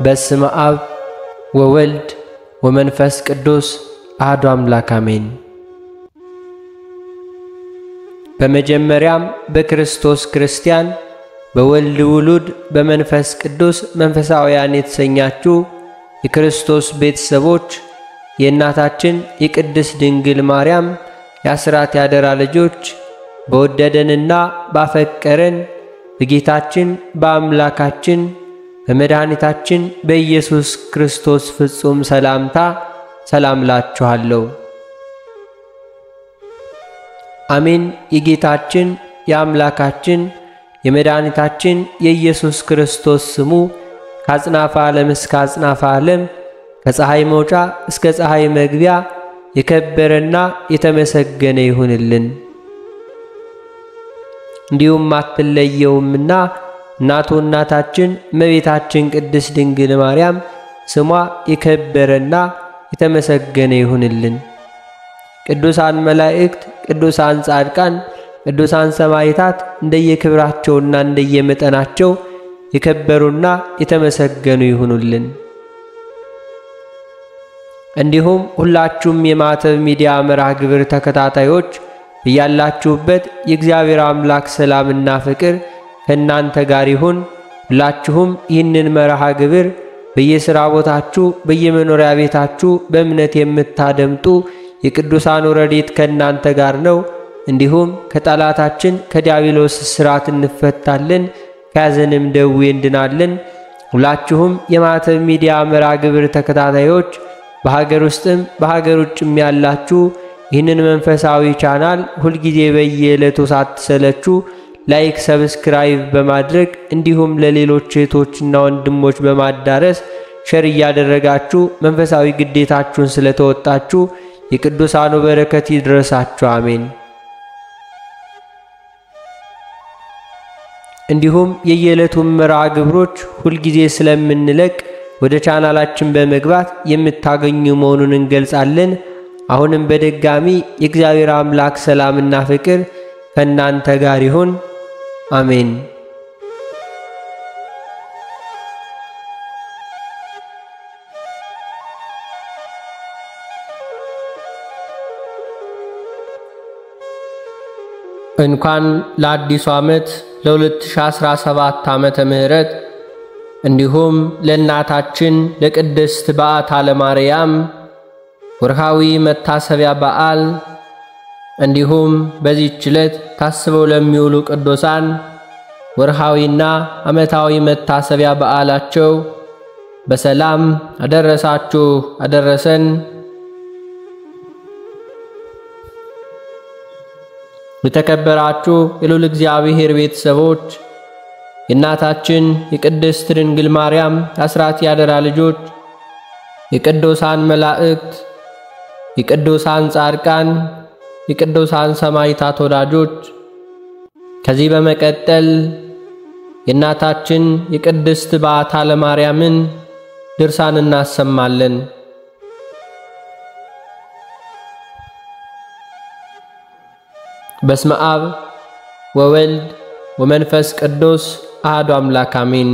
በስመ አብ ወወልድ ወመንፈስ ቅዱስ አሐዱ አምላክ አሜን። በመጀመሪያም በክርስቶስ ክርስቲያን በወልድ ውሉድ በመንፈስ ቅዱስ መንፈሳውያን የተሰኛችሁ የክርስቶስ ቤተሰቦች የእናታችን የቅድስት ድንግል ማርያም የአስራት ያደራ ልጆች በወደደንና ባፈቀረን በጌታችን በአምላካችን በመድኃኒታችን በኢየሱስ ክርስቶስ ፍጹም ሰላምታ ሰላም ላችኋለሁ። አሜን። የጌታችን የአምላካችን የመድኃኒታችን የኢየሱስ ክርስቶስ ስሙ ከአጽናፈ ዓለም እስከ አጽናፈ ዓለም ከፀሐይ መውጫ እስከ ፀሐይ መግቢያ የከበረና የተመሰገነ ይሁንልን። እንዲሁም አትለየውምና እናቱ እናታችን እመቤታችን ቅድስት ድንግል ማርያም ስሟ የከበረና የተመሰገነ ይሁንልን። ቅዱሳን መላእክት፣ ቅዱሳን ጻድቃን፣ ቅዱሳን ሰማዕታት እንደየክብራቸውና እንደየመጠናቸው የከበሩና የተመሰገኑ ይሁኑልን። እንዲሁም ሁላችሁም የማዕተብ ሚዲያ መርሃ ግብር ተከታታዮች እያላችሁበት የእግዚአብሔር አምላክ ሰላምና ፍቅር ከእናንተ ጋር ይሁን። ሁላችሁም ይህንን መርሃ ግብር በየሥራ ቦታችሁ፣ በየመኖሪያ ቤታችሁ በእምነት የምታደምጡ የቅዱሳኑ ረድኤት ከእናንተ ጋር ነው። እንዲሁም ከጠላታችን ከዲያብሎስ እስራት እንፈታለን፣ ከያዘንም ደዌ እንድናለን። ሁላችሁም የማዕተብ ሚዲያ መርሃ ግብር ተከታታዮች በሀገር ውስጥም በሀገር ውጭም ያላችሁ ይህንን መንፈሳዊ ቻናል ሁልጊዜ በየዕለቱ ሳትሰለቹ like፣ subscribe በማድረግ እንዲሁም ለሌሎች እህቶችና ወንድሞች በማዳረስ share እያደረጋችሁ መንፈሳዊ ግዴታችሁን ስለተወጣችሁ የቅዱሳኑ በረከት ይድረሳችሁ፣ አሜን። እንዲሁም የየዕለቱን መርሃ ግብሮች ሁልጊዜ ስለምንለቅ ወደ ቻናላችን በመግባት የምታገኙ መሆኑን እንገልጻለን። አሁንም በድጋሚ የእግዚአብሔር አምላክ ሰላምና ፍቅር ከእናንተ ጋር ይሁን፣ አሜን። እንኳን ለአዲሱ ዓመት ለ2017 ዓመተ ምህረት እንዲሁም ለእናታችን ለቅድስት በዓታ ለማርያም ወርሃዊ መታሰቢያ በዓል እንዲሁም በዚህች ዕለት ታስበው ለሚውሉ ቅዱሳን ወርሃዊና ዓመታዊ መታሰቢያ በዓላቸው በሰላም አደረሳችሁ አደረሰን። የተከበራችሁ የልዑል እግዚአብሔር ቤተሰቦች የእናታችን የቅድስት ድንግል ማርያም የአስራት ያደራ ልጆች የቅዱሳን መላእክት የቅዱሳን ጻድቃን የቅዱሳን ሰማዕታት ወዳጆች ከዚህ በመቀጠል የእናታችን የቅድስት በዓታ ለማርያምን ድርሳን እናሰማለን። በስመ አብ ወወልድ ወመንፈስ ቅዱስ አሐዱ አምላክ አሜን።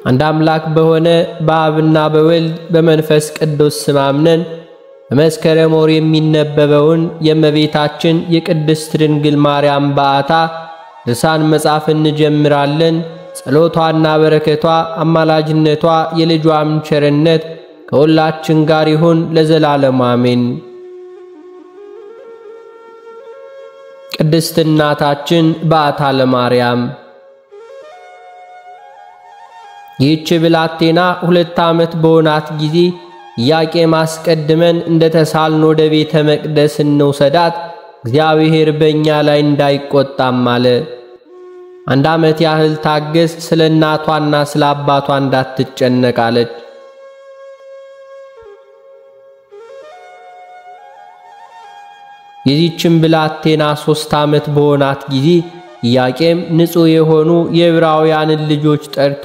አንድ አምላክ በሆነ በአብና በወልድ በመንፈስ ቅዱስ ስም አምነን በመስከረም ወር የሚነበበውን የእመቤታችን የቅድስት ድንግል ማርያም በዓታ ድርሳን መጻፍ እንጀምራለን። ጸሎቷና በረከቷ አማላጅነቷ የልጇም ቸርነት ከሁላችን ጋር ይሁን ለዘላለሙ አሜን። ቅድስት እናታችን በዓታ ለማርያም ይህች ብላቴና ሁለት ዓመት በሆናት ጊዜ ኢያቄም አስቀድመን እንደ ተሳልን ወደ ቤተ መቅደስ እንውሰዳት፣ እግዚአብሔር በእኛ ላይ እንዳይቆጣም አለ። አንድ ዓመት ያህል ታገስ፣ ስለ እናቷና ስለ አባቷ እንዳትጨነቅ አለች። ብላቴና ሦስት ዓመት በሆናት ጊዜ ኢያቄም ንጹሕ የሆኑ የዕብራውያንን ልጆች ጠርቶ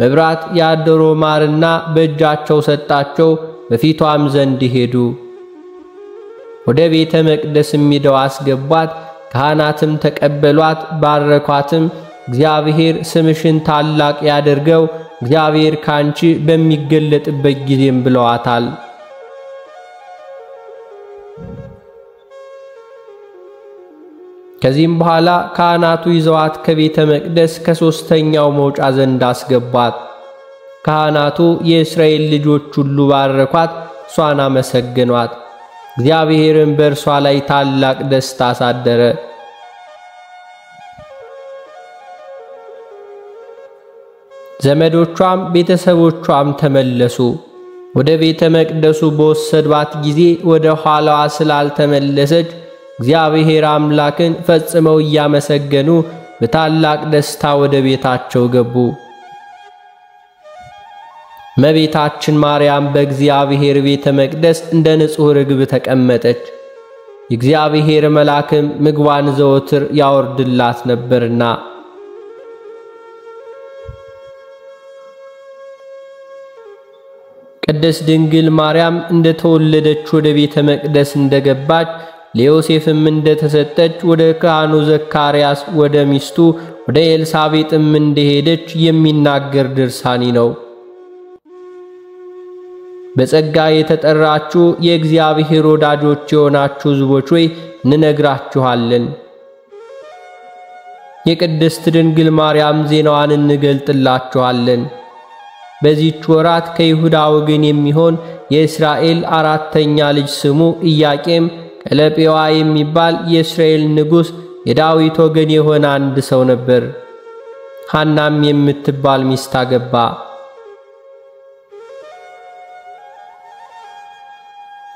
መብራት ያደሮ ማርና በእጃቸው ሰጣቸው። በፊቷም ዘንድ ሄዱ። ወደ ቤተ መቅደስ ሄደው አስገቧት። ካህናትም ተቀበሏት፣ ባረኳትም። እግዚአብሔር ስምሽን ታላቅ ያደርገው እግዚአብሔር ካንቺ በሚገለጥበት ጊዜም ብለዋታል። ከዚህም በኋላ ካህናቱ ይዘዋት ከቤተ መቅደስ ከሦስተኛው መውጫ ዘንድ አስገቧት። ካህናቱ የእስራኤል ልጆች ሁሉ ባረኳት፣ እሷን አመሰገኗት። እግዚአብሔርም በእርሷ ላይ ታላቅ ደስታ አሳደረ። ዘመዶቿም ቤተሰቦቿም ተመለሱ። ወደ ቤተ መቅደሱ በወሰዷት ጊዜ ወደ ኋላዋ ስላልተመለሰች እግዚአብሔር አምላክን ፈጽመው እያመሰገኑ በታላቅ ደስታ ወደ ቤታቸው ገቡ። እመቤታችን ማርያም በእግዚአብሔር ቤተ መቅደስ እንደ ንጹሕ ርግብ ተቀመጠች። የእግዚአብሔር መልአክም ምግቧን ዘወትር ያወርድላት ነበርና ቅድስት ድንግል ማርያም እንደተወለደች ወደ ቤተ መቅደስ እንደገባች ለዮሴፍም እንደተሰጠች ወደ ካህኑ ዘካርያስ ወደ ሚስቱ ወደ ኤልሳቤጥም እንደሄደች የሚናገር ድርሳኒ ነው። በጸጋ የተጠራችሁ የእግዚአብሔር ወዳጆች የሆናችሁ ሕዝቦች ሆይ እንነግራችኋለን። የቅድስት ድንግል ማርያም ዜናዋን እንገልጥላችኋለን። በዚህች ወራት ከይሁዳ ወገን የሚሆን የእስራኤል አራተኛ ልጅ ስሙ ኢያቄም ቀለጴዋ የሚባል የእስራኤል ንጉሥ የዳዊት ወገን የሆነ አንድ ሰው ነበር። ሐናም የምትባል ሚስት አገባ።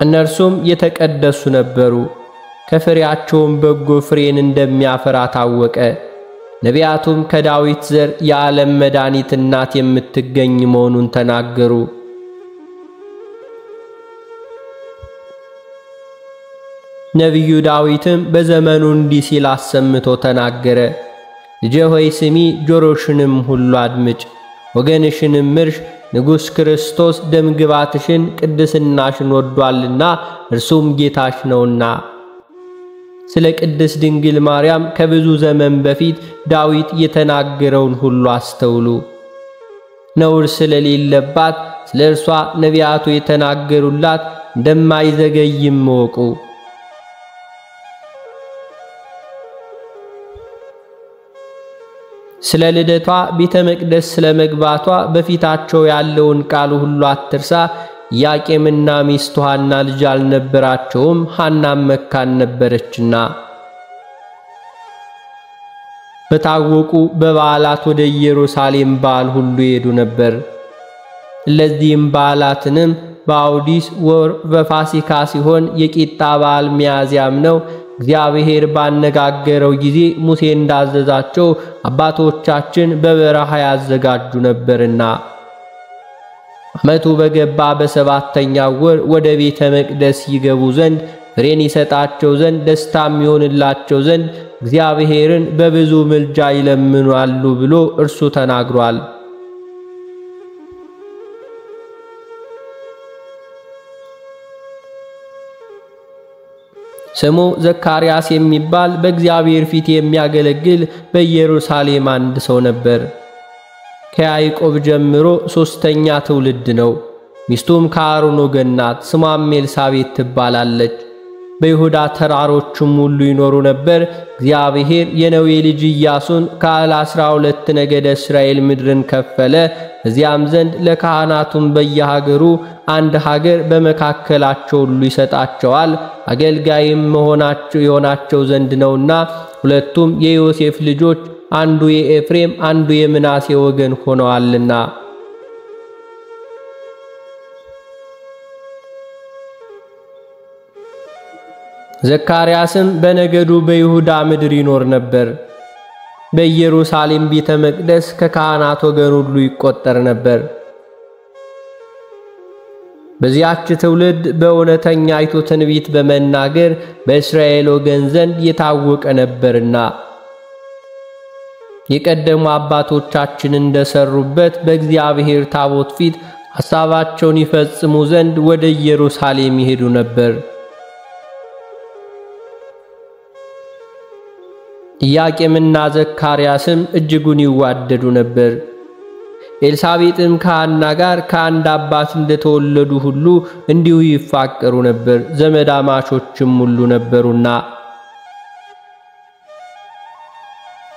እነርሱም የተቀደሱ ነበሩ። ከፍሬያቸውም በጎ ፍሬን እንደሚያፈራ ታወቀ። ነቢያቱም ከዳዊት ዘር የዓለም መድኃኒት እናት የምትገኝ መሆኑን ተናገሩ። ነቢዩ ዳዊትም በዘመኑ እንዲህ ሲል አሰምቶ ተናገረ። ልጄ ሆይ ስሚ፣ ጆሮሽንም ሁሉ አድምጭ፣ ወገንሽንም እርሽ። ንጉሥ ክርስቶስ ደምግባትሽን ቅድስናሽን ወዷልና እርሱም ጌታሽ ነውና። ስለ ቅድስት ድንግል ማርያም ከብዙ ዘመን በፊት ዳዊት የተናገረውን ሁሉ አስተውሉ። ነውር ስለሌለባት ስለ እርሷ ነቢያቱ የተናገሩላት እንደማይዘገይም እወቁ። ስለ ልደቷ ቤተ መቅደስ ስለ መግባቷ በፊታቸው ያለውን ቃል ሁሉ አትርሳ። ኢያቄምና ሚስቱ ሐና ልጅ አልነበራቸውም፣ ሐናም መካን ነበረችና። በታወቁ በበዓላት ወደ ኢየሩሳሌም በዓል ሁሉ ይሄዱ ነበር። እለዚህም በዓላትንም በአውዲስ ወር በፋሲካ ሲሆን የቂጣ በዓል ሚያዝያም ነው። እግዚአብሔር ባነጋገረው ጊዜ ሙሴ እንዳዘዛቸው አባቶቻችን በበረሃ ያዘጋጁ ነበርና። ዓመቱ በገባ በሰባተኛው ወር ወደ ቤተ መቅደስ ይገቡ ዘንድ ፍሬን ይሰጣቸው ዘንድ ደስታም ይሆንላቸው ዘንድ እግዚአብሔርን በብዙ ምልጃ ይለምናሉ ብሎ እርሱ ተናግሯል። ስሙ ዘካርያስ የሚባል በእግዚአብሔር ፊት የሚያገለግል በኢየሩሳሌም አንድ ሰው ነበር። ከያዕቆብ ጀምሮ ሦስተኛ ትውልድ ነው። ሚስቱም ከአሮን ወገን ናት። ስሟም ኤልሳቤጥ ትባላለች። በይሁዳ ተራሮችም ሁሉ ይኖሩ ነበር። እግዚአብሔር የነዌ ልጅ ኢያሱን ከአሥራ ሁለት ነገደ እስራኤል ምድርን ከፈለ። እዚያም ዘንድ ለካህናቱም በየሀገሩ አንድ ሀገር በመካከላቸው ሁሉ ይሰጣቸዋል፣ አገልጋይም መሆናቸው የሆናቸው ዘንድ ነውና። ሁለቱም የዮሴፍ ልጆች አንዱ የኤፍሬም አንዱ የምናሴ ወገን ሆነዋልና። ዘካርያስም በነገዱ በይሁዳ ምድር ይኖር ነበር። በኢየሩሳሌም ቤተ መቅደስ ከካህናት ወገን ሁሉ ይቆጠር ነበር። በዚያች ትውልድ በእውነተኛይቱ ትንቢት በመናገር በእስራኤል ወገን ዘንድ የታወቀ ነበርና የቀደሙ አባቶቻችን እንደሰሩበት በእግዚአብሔር ታቦት ፊት ሐሳባቸውን ይፈጽሙ ዘንድ ወደ ኢየሩሳሌም ይሄዱ ነበር። ኢያቄምና ዘካርያስም እጅጉን ይዋደዱ ነበር። ኤልሳቤጥም ከሐና ጋር ከአንድ አባት እንደተወለዱ ሁሉ እንዲሁ ይፋቀሩ ነበር፣ ዘመዳማቾችም ሁሉ ነበሩና።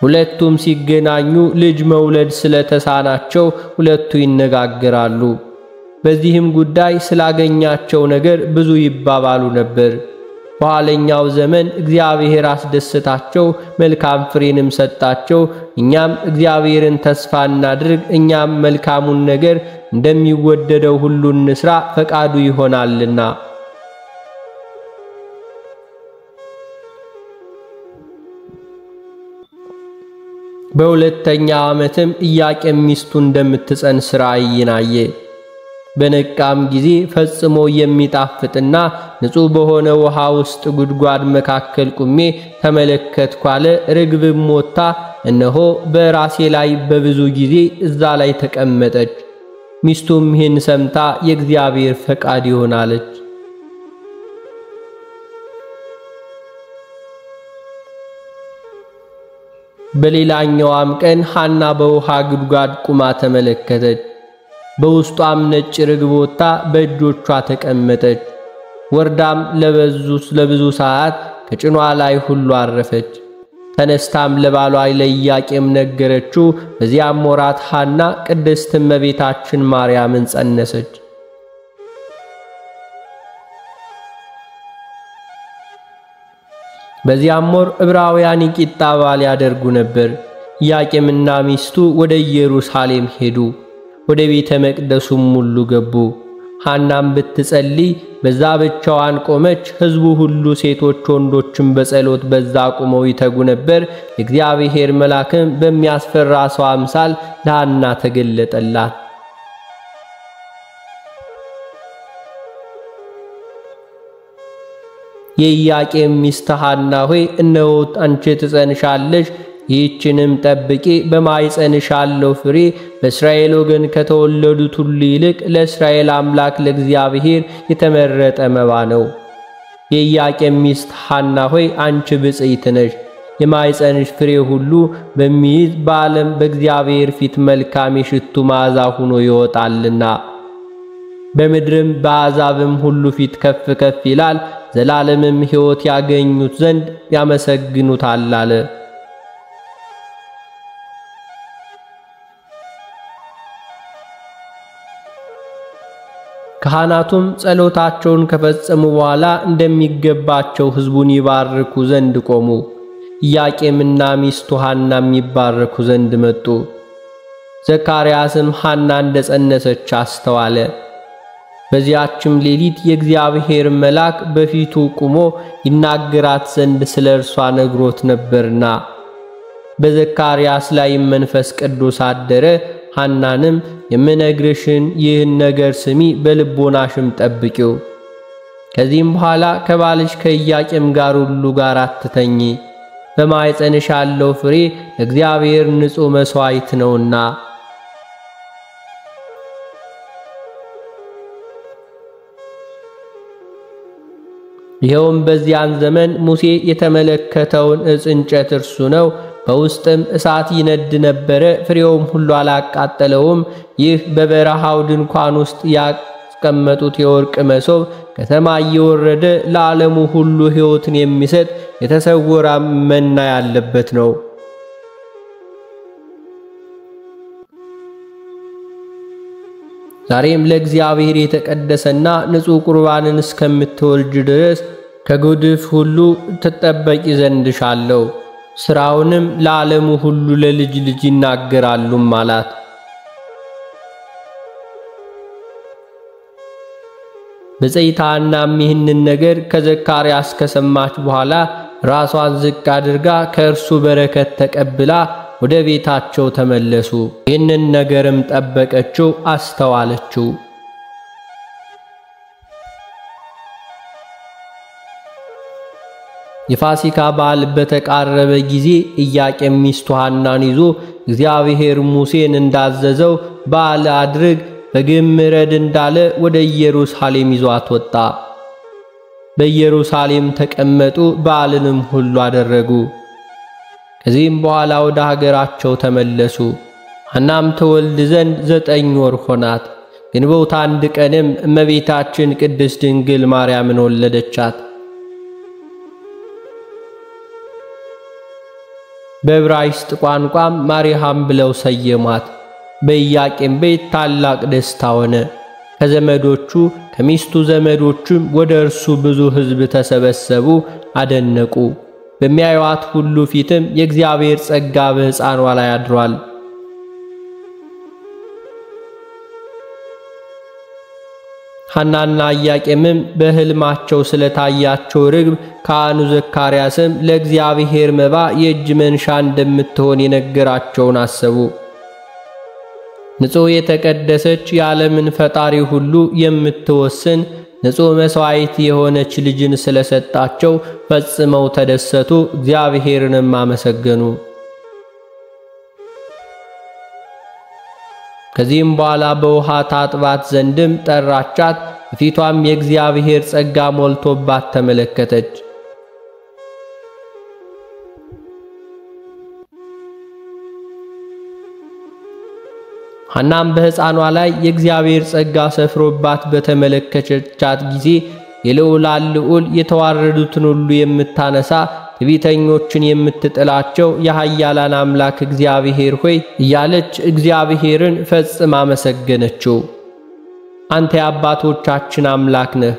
ሁለቱም ሲገናኙ ልጅ መውለድ ስለተሳናቸው ሁለቱ ይነጋገራሉ። በዚህም ጉዳይ ስላገኛቸው ነገር ብዙ ይባባሉ ነበር። በኋለኛው ዘመን እግዚአብሔር አስደሰታቸው፣ መልካም ፍሬንም ሰጣቸው። እኛም እግዚአብሔርን ተስፋ እናድርግ፣ እኛም መልካሙን ነገር እንደሚወደደው ሁሉ እንስራ፣ ፈቃዱ ይሆናልና። በሁለተኛው ዓመትም ኢያቄም ሚስቱ እንደምትጸንስ ራእይን አየ። በነቃም ጊዜ ፈጽሞ የሚጣፍጥና ንጹሕ በሆነ ውሃ ውስጥ ጉድጓድ መካከል ቁሜ ተመለከትኩ አለ። ርግብም ሞታ እነሆ በራሴ ላይ በብዙ ጊዜ እዛ ላይ ተቀመጠች። ሚስቱም ይህን ሰምታ የእግዚአብሔር ፈቃድ ይሆናለች። በሌላኛዋም ቀን ሐና በውሃ ጉድጓድ ቁማ ተመለከተች። በውስጧም ነጭ ርግብ ወጥታ በእጆቿ ተቀመጠች። ወርዳም ለብዙ ሰዓት ከጭኗ ላይ ሁሉ አረፈች። ተነስታም ለባሏ ለኢያቄም ነገረችው። በዚያም ወራት ሐና ቅድስት እመቤታችን ማርያምን ጸነሰች። በዚያም ወር ዕብራውያን የቂጣ በዓል ያደርጉ ነበር። ኢያቄምና ሚስቱ ወደ ኢየሩሳሌም ሄዱ። ወደ ቤተ መቅደሱም ሁሉ ገቡ። ሐናም ብትጸልይ በዛ ብቻዋን ቆመች። ሕዝቡ ሁሉ ሴቶች ወንዶችም በጸሎት በዛ ቆመው ይተጉ ነበር። የእግዚአብሔር መልአክም በሚያስፈራ ሰው አምሳል ለሐና ተገለጠላት። የኢያቄም ሚስት ሐና ሆይ እነሆ አንቺ ትጸንሻለሽ ይህችንም ጠብቂ፣ በማኅፀንሽ ያለው ፍሬ በእስራኤል ወገን ከተወለዱት ሁሉ ይልቅ ለእስራኤል አምላክ ለእግዚአብሔር የተመረጠ መባ ነው። የኢያቄም ሚስት ሐና ሆይ አንቺ ብፅዕት ነሽ፣ የማኅፀንሽ ፍሬ ሁሉ በሚይዝ በዓለም በእግዚአብሔር ፊት መልካም የሽቱ መዓዛ ሆኖ ይወጣልና በምድርም በአሕዛብም ሁሉ ፊት ከፍ ከፍ ይላል፣ ዘላለምም ሕይወት ያገኙት ዘንድ ያመሰግኑታል አለ። ካህናቱም ጸሎታቸውን ከፈጸሙ በኋላ እንደሚገባቸው ሕዝቡን ይባርኩ ዘንድ ቆሙ። ኢያቄምና ሚስቱ ሐናም ይባረኩ ዘንድ መጡ። ዘካርያስም ሐና እንደ ጸነሰች አስተዋለ። በዚያችም ሌሊት የእግዚአብሔር መልአክ በፊቱ ቁሞ ይናገራት ዘንድ ስለ እርሷ ነግሮት ነበርና በዘካርያስ ላይም መንፈስ ቅዱስ አደረ። ሐናንም የምነግርሽን ይህን ነገር ስሚ፣ በልቦናሽም ጠብቂው። ከዚህም በኋላ ከባልሽ ከኢያቄም ጋር ሁሉ ጋር አትተኚ፣ በማኅፀንሽ ያለው ፍሬ እግዚአብሔር ንጹሕ መሥዋዕት ነውና። ይኸውም በዚያን ዘመን ሙሴ የተመለከተውን ዕፅ እንጨት እርሱ ነው። በውስጥም እሳት ይነድ ነበረ፣ ፍሬውም ሁሉ አላቃጠለውም። ይህ በበረሃው ድንኳን ውስጥ ያስቀመጡት የወርቅ መሶብ ከሰማይ እየወረደ ለዓለሙ ሁሉ ሕይወትን የሚሰጥ የተሰወረ መና ያለበት ነው። ዛሬም ለእግዚአብሔር የተቀደሰና ንጹሕ ቁርባንን እስከምትወልጅ ድረስ ከጉድፍ ሁሉ ትጠበቂ ዘንድሻለሁ። ሥራውንም ለዓለሙ ሁሉ ለልጅ ልጅ ይናገራሉም አላት። ብፅዕታናም ይህንን ነገር ከዘካርያስ ከሰማች በኋላ ራሷን ዝቅ አድርጋ ከእርሱ በረከት ተቀብላ ወደ ቤታቸው ተመለሱ። ይህንን ነገርም ጠበቀችው፣ አስተዋለችው። የፋሲካ በዓል በተቃረበ ጊዜ ኢያቄም ሚስቱ ሐናን ይዞ እግዚአብሔር ሙሴን እንዳዘዘው በዓል አድርግ በግም ረድ እንዳለ ወደ ኢየሩሳሌም ይዟት ወጣ። በኢየሩሳሌም ተቀመጡ፣ በዓልንም ሁሉ አደረጉ። ከዚህም በኋላ ወደ ሀገራቸው ተመለሱ። ሐናም ትወልድ ዘንድ ዘጠኝ ወር ሆናት። ግንቦት አንድ ቀንም እመቤታችን ቅድስት ድንግል ማርያምን ወለደቻት። በዕብራይስጥ ቋንቋም ማርያም ብለው ሰየሟት። በኢያቄም ቤት ታላቅ ደስታ ሆነ። ከዘመዶቹ ከሚስቱ ዘመዶቹም ወደ እርሱ ብዙ ሕዝብ ተሰበሰቡ፣ አደነቁ። በሚያዩዋት ሁሉ ፊትም የእግዚአብሔር ጸጋ በሕፃኗ ላይ አድሯል። ሐናና ኢያቄምም በሕልማቸው ስለታያቸው ርግብ ካህኑ ዘካርያስም ለእግዚአብሔር መባ የእጅ መንሻ እንደምትሆን የነገራቸውን አሰቡ። ንጹሕ የተቀደሰች የዓለምን ፈጣሪ ሁሉ የምትወስን ንጹሕ መሥዋዕት የሆነች ልጅን ስለሰጣቸው ፈጽመው ተደሰቱ፣ እግዚአብሔርንም አመሰገኑ። ከዚህም በኋላ በውሃ ታጥባት ዘንድም ጠራቻት። በፊቷም የእግዚአብሔር ጸጋ ሞልቶባት ተመለከተች። ሐናም በሕፃኗ ላይ የእግዚአብሔር ጸጋ ሰፍሮባት በተመለከተቻት ጊዜ የልዑላን ልዑል የተዋረዱትን ሁሉ የምታነሳ ትዕቢተኞችን የምትጥላቸው የኃያላን አምላክ እግዚአብሔር ሆይ እያለች እግዚአብሔርን ፈጽማ አመሰገነችው። አንተ የአባቶቻችን አምላክ ነህ፣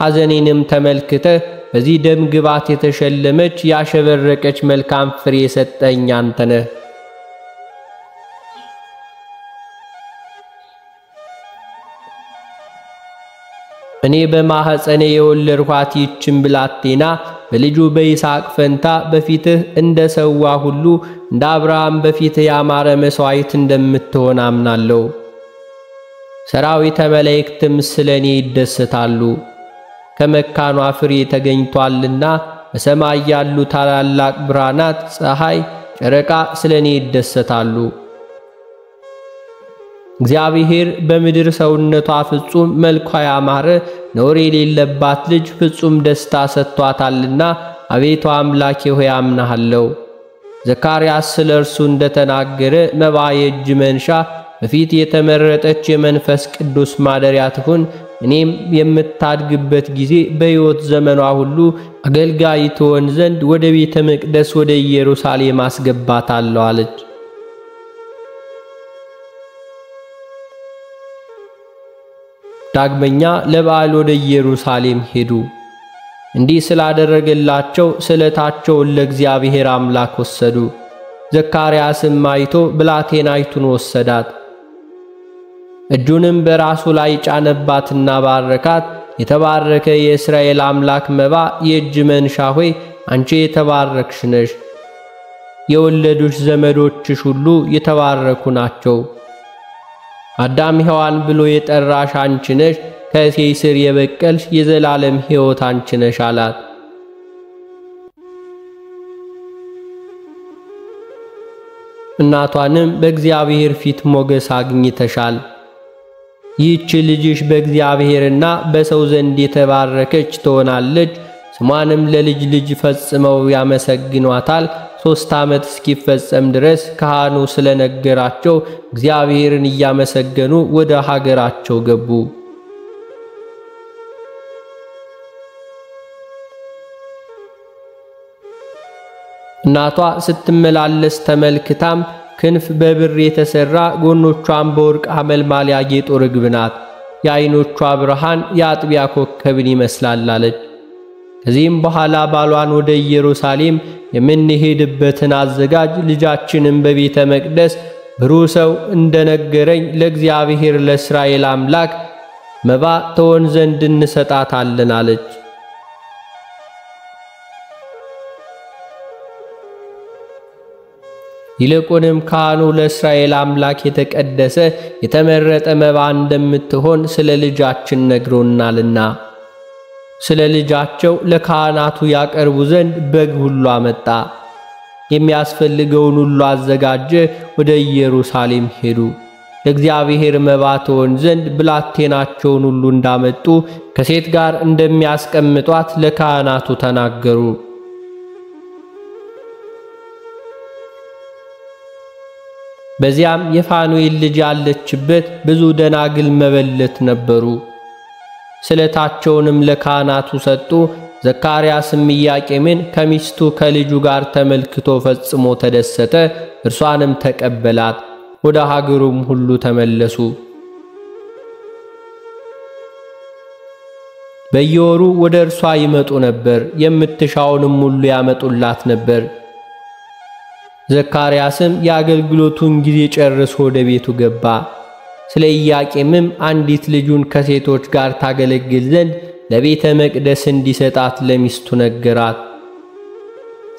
ሐዘኔንም ተመልክተህ በዚህ ደም ግባት የተሸለመች ያሸበረቀች መልካም ፍሬ የሰጠኝ አንተ ነህ። እኔ በማኅፀኔ የወለድኋት ይህችን ብላቴና በልጁ በይስሐቅ ፈንታ በፊትህ እንደ ሰዋ ሁሉ እንደ አብርሃም በፊትህ ያማረ መሥዋዕት እንደምትሆን አምናለሁ። ሰራዊተ መላእክትም ስለ እኔ ይደሰታሉ። ከመካኗ ፍሬ ተገኝቷልና በሰማይ ያሉ ታላላቅ ብርሃናት፣ ፀሐይ፣ ጨረቃ ስለ እኔ ይደሰታሉ። እግዚአብሔር በምድር ሰውነቷ ፍጹም መልኳ ያማረ ነውር የሌለባት ልጅ ፍጹም ደስታ ሰጥቷታልና አቤቱ አምላኬ ሆይ አምናሃለሁ። ዘካርያስ ስለ እርሱ እንደተናገረ መባ የእጅ መንሻ በፊት የተመረጠች የመንፈስ ቅዱስ ማደሪያ ትሁን። እኔም የምታድግበት ጊዜ በሕይወት ዘመኗ ሁሉ አገልጋይ ትሆን ዘንድ ወደ ቤተ መቅደስ ወደ ኢየሩሳሌም አስገባታለሁ አለች። ዳግመኛ ለበዓል ወደ ኢየሩሳሌም ሄዱ። እንዲህ ስላደረገላቸው ስለታቸውን ለእግዚአብሔር አምላክ ወሰዱ። ዘካርያስም አይቶ ብላቴናይቱን ወሰዳት። እጁንም በራሱ ላይ ጫነባትና ባረካት። የተባረከ የእስራኤል አምላክ መባ የእጅ መንሻ ሆይ አንቺ የተባረክሽ ነሽ። የወለዱሽ ዘመዶችሽ ሁሉ የተባረኩ ናቸው። አዳም ሔዋን ብሎ የጠራሽ አንቺ ነሽ፣ ከእሴይ ስር የበቀልሽ የዘላለም ሕይወት አንቺ ነሽ አላት። እናቷንም በእግዚአብሔር ፊት ሞገስ አግኝተሻል፣ ይህች ልጅሽ በእግዚአብሔርና በሰው ዘንድ የተባረከች ትሆናለች፣ ስሟንም ለልጅ ልጅ ፈጽመው ያመሰግኗታል። ሦስት ዓመት እስኪፈጸም ድረስ ካህኑ ስለነገራቸው እግዚአብሔርን እያመሰገኑ ወደ ሀገራቸው ገቡ። እናቷ ስትመላለስ ተመልክታም ክንፍ በብር የተሠራ ጎኖቿን በወርቅ አመልማል ያጌጡ ርግብ ናት። የዐይኖቿ ብርሃን የአጥቢያ ኮከብን ይመስላል አለች። ከዚህም በኋላ ባሏን ወደ ኢየሩሳሌም የምንሄድበትን አዘጋጅ፣ ልጃችንም በቤተ መቅደስ ብሩህ ሰው እንደነገረኝ ለእግዚአብሔር ለእስራኤል አምላክ መባ ተወን ዘንድ እንሰጣታለን አለች። ይልቁንም ካህኑ ለእስራኤል አምላክ የተቀደሰ የተመረጠ መባ እንደምትሆን ስለ ልጃችን ነግሮናልና ስለ ልጃቸው ለካህናቱ ያቀርቡ ዘንድ በግ ሁሉ አመጣ። የሚያስፈልገውን ሁሉ አዘጋጀ። ወደ ኢየሩሳሌም ሄዱ። ለእግዚአብሔር መባ ትሆን ዘንድ ብላቴናቸውን ሁሉ እንዳመጡ ከሴት ጋር እንደሚያስቀምጧት ለካህናቱ ተናገሩ። በዚያም የፋኑኤል ልጅ ያለችበት ብዙ ደናግል መበለት ነበሩ። ስለታቸውንም ለካህናቱ ሰጡ። ዘካርያስም ኢያቄምን ከሚስቱ ከልጁ ጋር ተመልክቶ ፈጽሞ ተደሰተ። እርሷንም ተቀበላት። ወደ ሀገሩም ሁሉ ተመለሱ። በየወሩ ወደ እርሷ ይመጡ ነበር። የምትሻውንም ሁሉ ያመጡላት ነበር። ዘካርያስም የአገልግሎቱን ጊዜ ጨርሶ ወደ ቤቱ ገባ። ስለ ኢያቄምም አንዲት ልጁን ከሴቶች ጋር ታገለግል ዘንድ ለቤተ መቅደስ እንዲሰጣት ለሚስቱ ነገራት።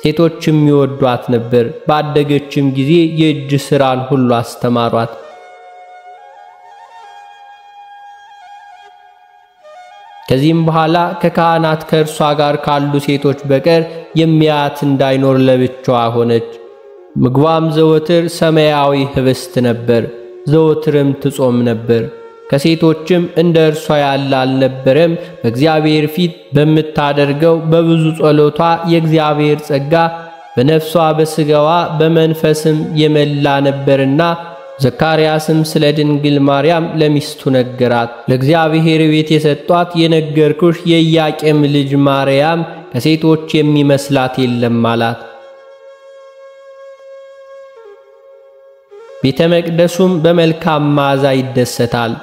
ሴቶችም ይወዷት ነበር። ባደገችም ጊዜ የእጅ ሥራን ሁሉ አስተማሯት። ከዚህም በኋላ ከካህናት ከእርሷ ጋር ካሉ ሴቶች በቀር የሚያያት እንዳይኖር ለብቻዋ ሆነች። ምግቧም ዘወትር ሰማያዊ ኅብስት ነበር። ዘወትርም ትጾም ነበር። ከሴቶችም እንደ እርሷ ያለ አልነበረም። በእግዚአብሔር ፊት በምታደርገው በብዙ ጸሎቷ የእግዚአብሔር ጸጋ በነፍሷ በሥጋዋ በመንፈስም የመላ ነበርና ዘካርያስም ስለ ድንግል ማርያም ለሚስቱ ነገራት። ለእግዚአብሔር ቤት የሰጧት የነገርኩሽ የኢያቄም ልጅ ማርያም ከሴቶች የሚመስላት የለም አላት። ቤተ መቅደሱም በመልካም መዓዛ ይደሰታል።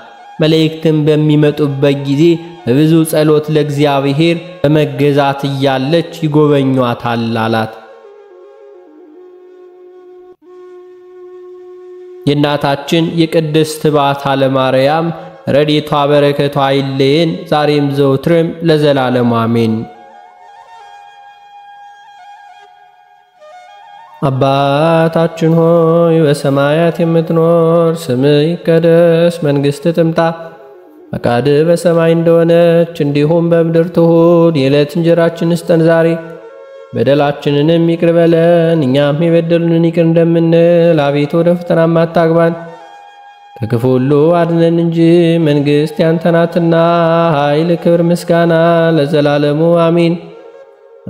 መላእክትም በሚመጡበት ጊዜ በብዙ ጸሎት ለእግዚአብሔር በመገዛት እያለች ይጎበኟታል አላት። የእናታችን የቅድስት ባታ ለማርያም ረድኤቷ በረከቷ አይለየን ዛሬም ዘውትርም ለዘላለሙ አሜን። አባታችን ሆይ በሰማያት የምትኖር፣ ስምህ ይቀደስ፣ መንግሥትህ ትምጣ፣ ፈቃድህ በሰማይ እንደሆነች እንዲሁም በምድር ትሁን። የዕለት እንጀራችንን ስጠን ዛሬ፣ በደላችንንም ይቅር በለን እኛም የበደሉንን ይቅር እንደምንል፣ አቤቱ ወደ ፈተናም አታግባን ከክፉ ሁሉ አድነን እንጂ መንግሥት ያንተ ናትና፣ ኃይል፣ ክብር፣ ምስጋና ለዘላለሙ አሜን።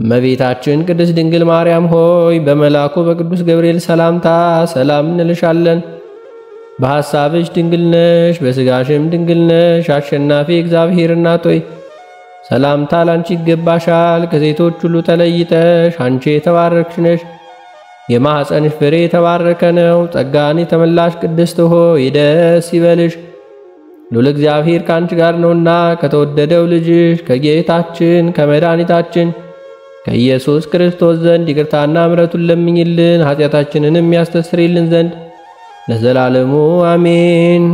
እመቤታችን ቅድስት ድንግል ማርያም ሆይ በመልአኩ በቅዱስ ገብርኤል ሰላምታ ሰላም እንልሻለን። በሐሳብሽ ድንግል ነሽ፣ በሥጋሽም ድንግል ነሽ። አሸናፊ እግዚአብሔር እናት ሆይ ሰላምታ ላንቺ ይገባሻል። ከሴቶች ሁሉ ተለይተሽ አንቺ የተባረክሽ ነሽ። የማኅፀንሽ ፍሬ የተባረከ ነው። ጸጋን የተመላሽ ቅድስት ሆይ ደስ ይበልሽ፣ ሉል እግዚአብሔር ከአንቺ ጋር ነውና ከተወደደው ልጅሽ ከጌታችን ከመድኃኒታችን ከኢየሱስ ክርስቶስ ዘንድ ይቅርታና ምሕረቱን ለምኝልን ኃጢአታችንንም ያስተሰርይልን ዘንድ ለዘላለሙ አሜን።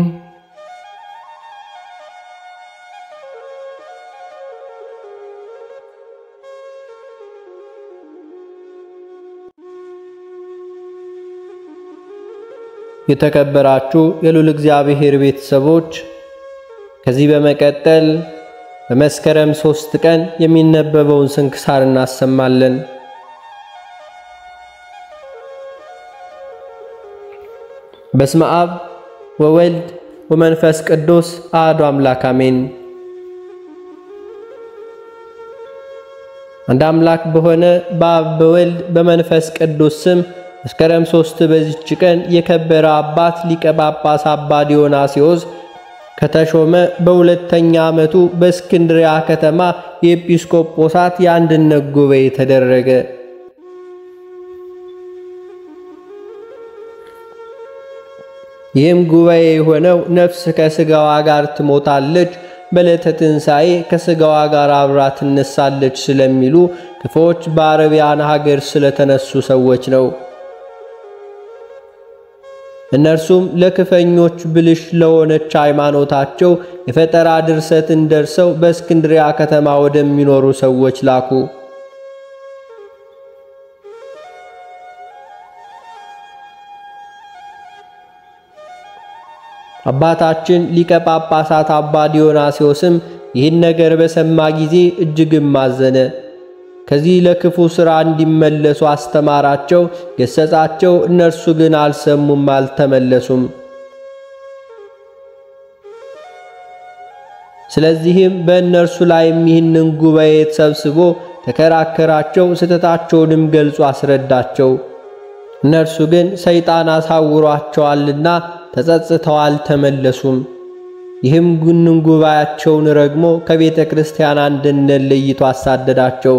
የተከበራችሁ የሉል እግዚአብሔር ቤተሰቦች ከዚህ በመቀጠል በመስከረም ሦስት ቀን የሚነበበውን ስንክሳር እናሰማለን። በስመ አብ ወወልድ ወመንፈስ ቅዱስ አሐዱ አምላክ አሜን። አንድ አምላክ በሆነ በአብ በወልድ በመንፈስ ቅዱስ ስም መስከረም ሦስት በዚች ቀን የከበረ አባት ሊቀ ጳጳስ አባ ዲዮናስዮስ ከተሾመ በሁለተኛ ዓመቱ በእስክንድሪያ ከተማ የኤጲስቆጶሳት የአንድነት ጉባኤ ተደረገ። ይህም ጉባኤ የሆነው ነፍስ ከሥጋዋ ጋር ትሞታለች፣ በዕለተ ትንሣኤ ከሥጋዋ ጋር አብራ ትነሳለች ስለሚሉ ክፎች በአረቢያን ሀገር ስለተነሱ ሰዎች ነው። እነርሱም ለክፈኞች ብልሽ ለሆነች ሃይማኖታቸው የፈጠራ ድርሰትን ደርሰው በእስክንድሪያ ከተማ ወደሚኖሩ ሰዎች ላኩ። አባታችን ሊቀ ጳጳሳት አባ ዲዮናስዮስም ይህን ነገር በሰማ ጊዜ እጅግም አዘነ። ከዚህ ለክፉ ሥራ እንዲመለሱ አስተማራቸው፣ ገሰጻቸው። እነርሱ ግን አልሰሙም፣ አልተመለሱም። ስለዚህም በእነርሱ ላይም ይህንን ጉባኤ ተሰብስቦ ተከራከራቸው፣ ስህተታቸውንም ገልጾ አስረዳቸው። እነርሱ ግን ሰይጣን አሳውሯቸዋልና ተጸጽተው አልተመለሱም። ይህም ጉንን ጉባኤያቸውን ረግሞ ከቤተ ክርስቲያን አንድነት ለይቶ አሳደዳቸው።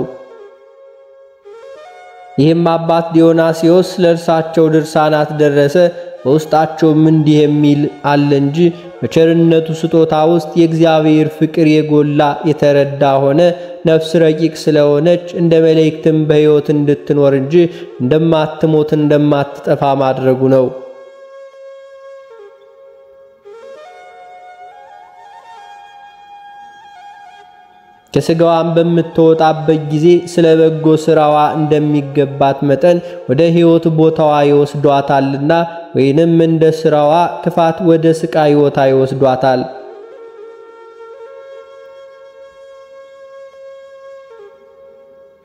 ይህም አባት ዲዮናስዮስ ለእርሳቸው ድርሳናት ደረሰ። በውስጣቸውም እንዲህ የሚል አለ እንጂ በቸርነቱ ስጦታ ውስጥ የእግዚአብሔር ፍቅር የጎላ የተረዳ ሆነ። ነፍስ ረቂቅ ስለሆነች እንደ መላእክትም በሕይወት እንድትኖር እንጂ እንደማትሞት እንደማትጠፋ ማድረጉ ነው። ከሥጋዋን በምትወጣበት ጊዜ ስለ በጎ ሥራዋ እንደሚገባት መጠን ወደ ሕይወት ቦታዋ ይወስዷታልና፣ ወይንም እንደ ሥራዋ ክፋት ወደ ሥቃይ ቦታ ይወስዷታል።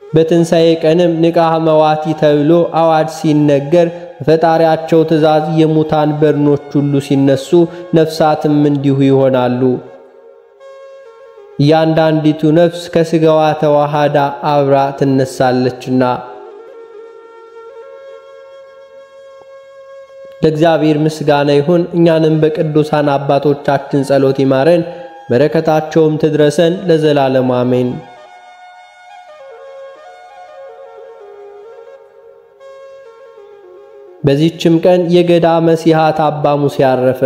በትንሣኤ ቀንም ንቃሕ መዋቲ ተብሎ አዋጅ ሲነገር በፈጣሪያቸው ትእዛዝ የሙታን በድኖች ሁሉ ሲነሱ ነፍሳትም እንዲሁ ይሆናሉ። እያንዳንዲቱ ነፍስ ከሥጋዋ ተዋሃዳ አብራ ትነሳለችና። ለእግዚአብሔር ምስጋና ይሁን። እኛንም በቅዱሳን አባቶቻችን ጸሎት ይማረን፣ በረከታቸውም ትድረሰን ለዘላለሙ አሜን። በዚህችም ቀን የገዳመ ሲሃት አባ ሙሴ አረፈ።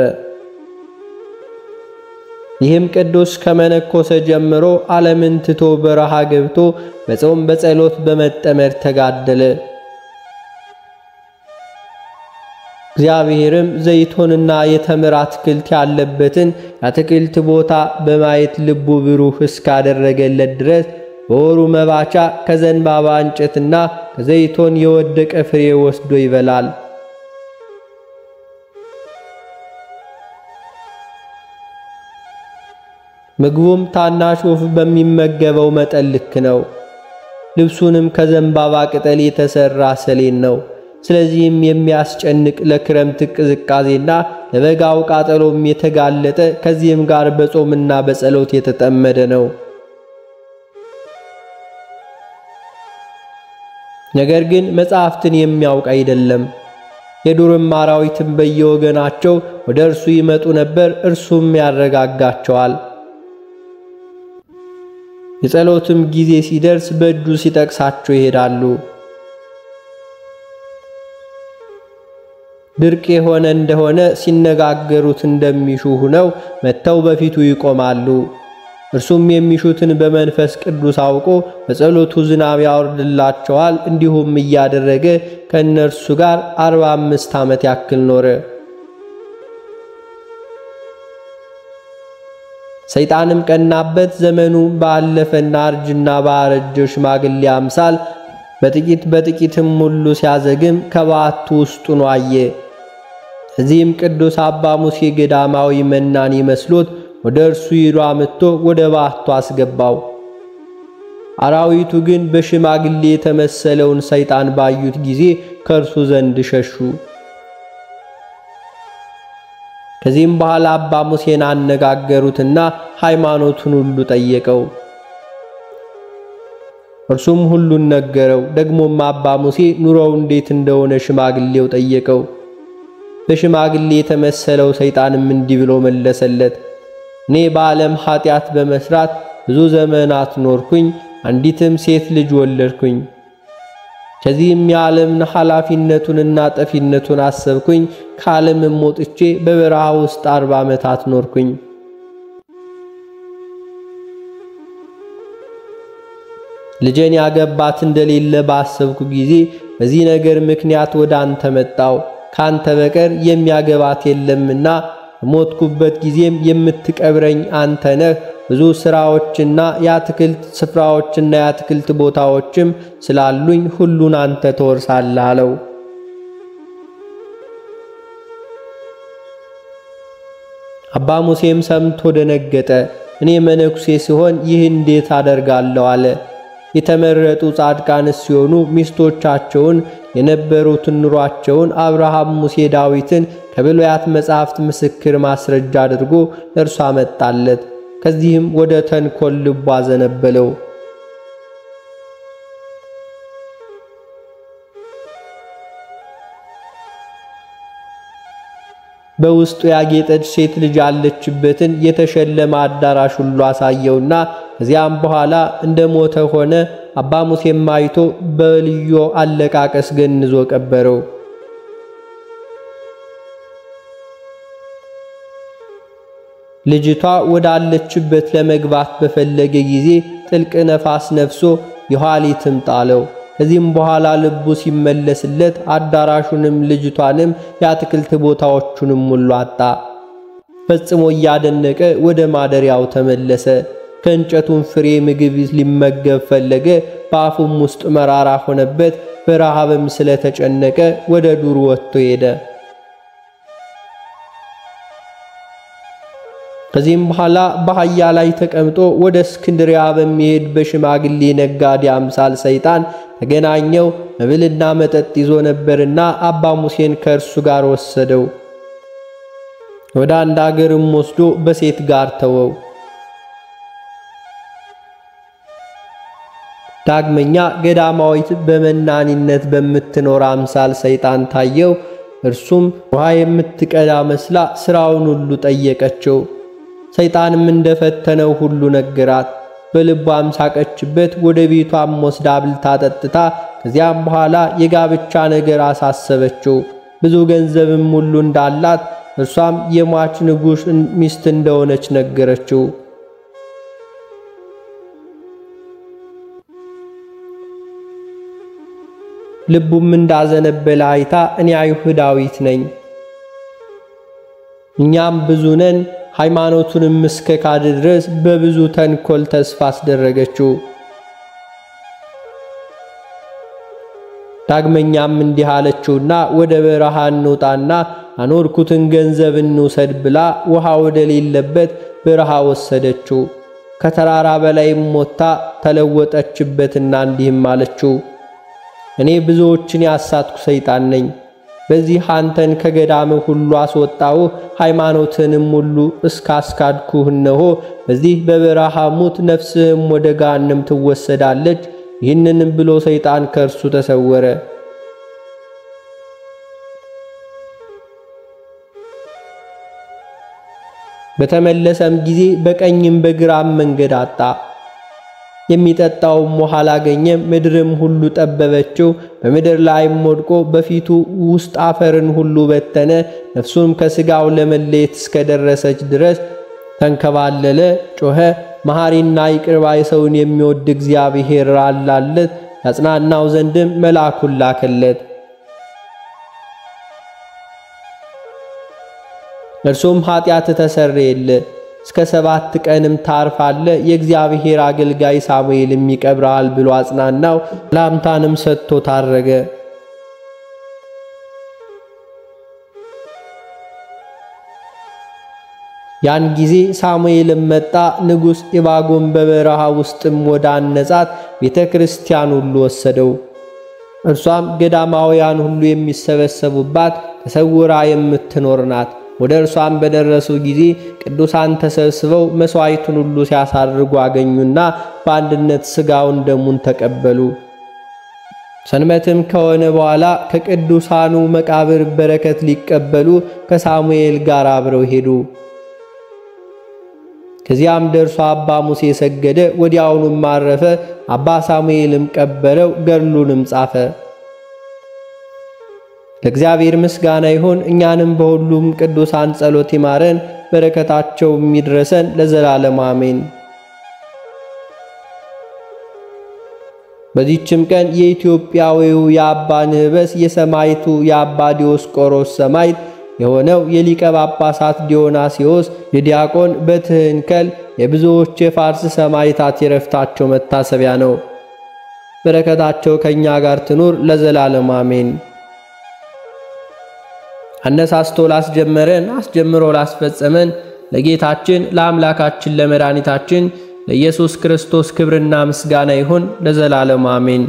ይህም ቅዱስ ከመነኮሰ ጀምሮ ዓለምን ትቶ በረሃ ገብቶ በጾም በጸሎት በመጠመድ ተጋደለ። እግዚአብሔርም ዘይቶንና የተምር አትክልት ያለበትን የአትክልት ቦታ በማየት ልቡ ብሩህ እስካደረገለት ድረስ በወሩ መባቻ ከዘንባባ እንጨትና ከዘይቶን የወደቀ ፍሬ ወስዶ ይበላል። ምግቡም ታናሽ ወፍ በሚመገበው መጠን ልክ ነው። ልብሱንም ከዘንባባ ቅጠል የተሰራ ሰሌን ነው። ስለዚህም የሚያስጨንቅ ለክረምት ቅዝቃዜና ለበጋው ቃጠሎም የተጋለጠ ከዚህም ጋር በጾምና በጸሎት የተጠመደ ነው። ነገር ግን መጻሕፍትን የሚያውቅ አይደለም። የዱርም አራዊትም በየወገናቸው ወደ እርሱ ይመጡ ነበር፣ እርሱም ያረጋጋቸዋል። የጸሎትም ጊዜ ሲደርስ በእጁ ሲጠቅሳቸው ይሄዳሉ። ድርቅ የሆነ እንደሆነ ሲነጋገሩት እንደሚሹ ሆነው መጥተው በፊቱ ይቆማሉ። እርሱም የሚሹትን በመንፈስ ቅዱስ አውቆ በጸሎቱ ዝናብ ያወርድላቸዋል። እንዲሁም እያደረገ ከእነርሱ ጋር አርባ አምስት ዓመት ያክል ኖረ። ሰይጣንም ቀናበት። ዘመኑ ባለፈና እርጅና ባረጀው ሽማግሌ አምሳል በጥቂት በጥቂትም ሁሉ ሲያዘግም ከበዓቱ ውስጡን አየ። እዚህም ቅዱስ አባ ሙሴ ገዳማዊ መናን ይመስሎት ወደ እርሱ ይዶ አምጥቶ ወደ በዓቱ አስገባው። አራዊቱ ግን በሽማግሌ የተመሰለውን ሰይጣን ባዩት ጊዜ ከእርሱ ዘንድ ሸሹ። ከዚህም በኋላ አባ ሙሴን አነጋገሩትና ሃይማኖቱን ሁሉ ጠየቀው። እርሱም ሁሉን ነገረው። ደግሞም አባ ሙሴ ኑሮው እንዴት እንደሆነ ሽማግሌው ጠየቀው። በሽማግሌ የተመሰለው ሰይጣንም እንዲህ ብሎ መለሰለት። እኔ በዓለም ኀጢአት በመስራት ብዙ ዘመናት ኖርኩኝ፣ አንዲትም ሴት ልጅ ወለድኩኝ። ከዚህም የዓለምን ኃላፊነቱንና ጠፊነቱን አሰብኩኝ። ከዓለምም ወጥቼ በበረሃ ውስጥ አርባ ዓመታት ኖርኩኝ። ልጄን ያገባት እንደሌለ ባሰብኩ ጊዜ በዚህ ነገር ምክንያት ወደ አንተ መጣው። ካንተ በቀር የሚያገባት የለምና ሞትኩበት ጊዜም የምትቀብረኝ አንተ ነህ። ብዙ ሥራዎችና የአትክልት ስፍራዎችና የአትክልት ቦታዎችም ስላሉኝ ሁሉን አንተ ትወርሳለህ አለው። አባ ሙሴም ሰምቶ ደነገጠ። እኔ መነኩሴ ሲሆን ይህ እንዴት አደርጋለሁ አለ። የተመረጡ ጻድቃንስ ሲሆኑ ሚስቶቻቸውን የነበሩትን ኑሯቸውን አብርሃም ሙሴ ዳዊትን ከብሉያት መጻሕፍት ምስክር ማስረጃ አድርጎ ለእርሱ አመጣለት። ከዚህም ወደ ተንኮል ልቡ አዘነበለው። በውስጡ ያጌጠች ሴት ልጅ ያለችበትን የተሸለመ አዳራሽ ሁሉ አሳየውና ከዚያም በኋላ እንደ ሞተ ሆነ። አባ ሙሴም አይቶ በልዩ አለቃቀስ ገንዞ ቀበረው። ልጅቷ ወዳለችበት ለመግባት በፈለገ ጊዜ ጥልቅ ነፋስ ነፍሶ የኋሊትም ጣለው። ከዚህም በኋላ ልቡ ሲመለስለት አዳራሹንም ልጅቷንም የአትክልት ቦታዎቹንም ሁሉ አጣ። ፈጽሞ እያደነቀ ወደ ማደሪያው ተመለሰ። ከእንጨቱም ፍሬ ምግብ ሊመገብ ፈለገ። በአፉም ውስጥ መራራ ሆነበት። በረሃብም ስለተጨነቀ ወደ ዱር ወጥቶ ሄደ። ከዚህም በኋላ በአህያ ላይ ተቀምጦ ወደ እስክንድሪያ በሚሄድ በሽማግሌ ነጋዴ አምሳል ሰይጣን ተገናኘው። መብልና መጠጥ ይዞ ነበርና አባ ሙሴን ከእርሱ ጋር ወሰደው። ወደ አንድ አገርም ወስዶ በሴት ጋር ተወው። ዳግመኛ ገዳማዊት በመናኒነት በምትኖር አምሳል ሰይጣን ታየው። እርሱም ውሃ የምትቀዳ መስላ ሥራውን ሁሉ ጠየቀችው። ሰይጣንም እንደፈተነው ሁሉ ነገራት። በልቧም ሳቀችበት። ወደ ቤቷም ወስዳ አብልታ ጠጥታ፣ ከዚያም በኋላ የጋብቻ ነገር አሳሰበችው። ብዙ ገንዘብም ሁሉ እንዳላት እርሷም የሟች ንጉሥ ሚስት እንደሆነች ነገረችው። ልቡም እንዳዘነበለ አይታ እኔ አይሁዳዊት ነኝ፣ እኛም ብዙ ነን ሃይማኖቱንም እስከ ካድ ድረስ በብዙ ተንኮል ተስፋ አስደረገችው። ዳግመኛም እንዲህ አለችውና ወደ በረሃ እንውጣና አኖርኩትን ገንዘብ እንውሰድ ብላ ውሃ ወደሌለበት በረሃ ወሰደችው። ከተራራ በላይም ሞታ ተለወጠችበትና እንዲህም አለችው እኔ ብዙዎችን ያሳትኩ ሰይጣን ነኝ። በዚህ አንተን ከገዳምህ ሁሉ አስወጣው፣ ሃይማኖትንም ሁሉ እስካስካድኩህ እነሆ በዚህ በበረሃ ሙት፣ ነፍስህም ወደ ገሃነም ትወሰዳለች። ይህንንም ብሎ ሰይጣን ከእርሱ ተሰወረ። በተመለሰም ጊዜ በቀኝም በግራም መንገድ አጣ። የሚጠጣውም ውሃ አላገኘም። ምድርም ሁሉ ጠበበችው። በምድር ላይም ወድቆ በፊቱ ውስጥ አፈርን ሁሉ በተነ። ነፍሱም ከሥጋው ለመለየት እስከደረሰች ድረስ ተንከባለለ፣ ጮኸ። መሐሪና ይቅር ባይ ሰውን የሚወድ እግዚአብሔር አላለት። ያጽናናው ዘንድም መልአኩን ላከለት። እርሱም ኃጢአት ተሰረየለ እስከ ሰባት ቀንም ታርፋለ፣ የእግዚአብሔር አገልጋይ ሳሙኤልም ይቀብረሃል ብሎ አጽናናው። ሰላምታንም ሰጥቶ ታረገ። ያን ጊዜ ሳሙኤልም መጣ። ንጉሥ ኢባጎን በበረሃ ውስጥም ወደ አነጻት ቤተ ክርስቲያን ሁሉ ወሰደው። እርሷም ገዳማውያን ሁሉ የሚሰበሰቡባት ተሰውራ የምትኖር ናት። ወደ እርሷም በደረሱ ጊዜ ቅዱሳን ተሰብስበው መሥዋዕቱን ሁሉ ሲያሳርጉ አገኙና በአንድነት ሥጋውን ደሙን ተቀበሉ። ሰንበትም ከሆነ በኋላ ከቅዱሳኑ መቃብር በረከት ሊቀበሉ ከሳሙኤል ጋር አብረው ሄዱ። ከዚያም ደርሶ አባ ሙሴ ሰገደ፣ ወዲያውኑም አረፈ። አባ ሳሙኤልም ቀበረው፣ ገድሉንም ጻፈ። ለእግዚአብሔር ምስጋና ይሁን። እኛንም በሁሉም ቅዱሳን ጸሎት ይማረን፣ በረከታቸው የሚድረሰን ለዘላለም አሜን። በዚህችም ቀን የኢትዮጵያዊው የአባ ንህበስ የሰማይቱ የአባ ዲዮስቆሮስ ሰማይት የሆነው የሊቀ ጳጳሳት ዲዮናሲዎስ የዲያቆን በትህንከል የብዙዎች የፋርስ ሰማይታት የረፍታቸው መታሰቢያ ነው። በረከታቸው ከእኛ ጋር ትኑር ለዘላለም አሜን። አነሳስቶ ላስጀመረን አስጀምሮ ላስፈጸመን ለጌታችን ለአምላካችን ለመድኃኒታችን ለኢየሱስ ክርስቶስ ክብርና ምስጋና ይሁን ለዘላለም አሜን።